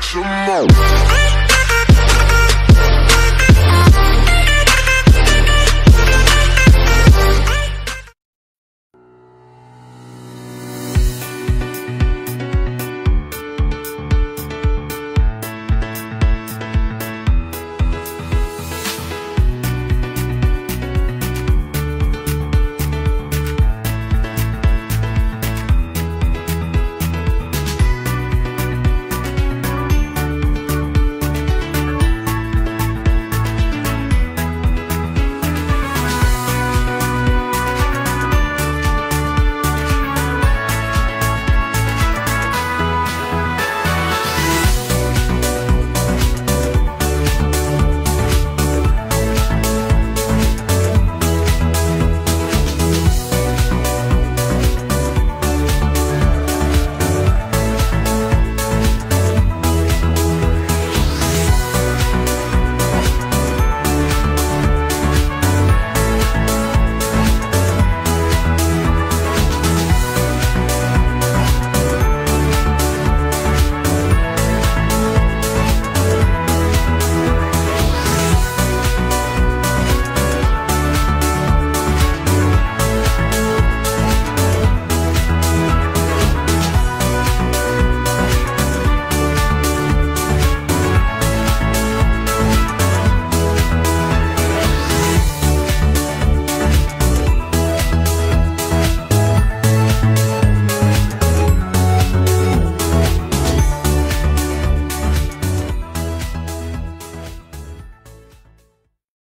want you.